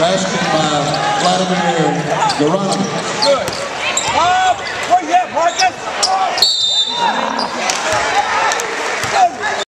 basket by Vladimir Goranov.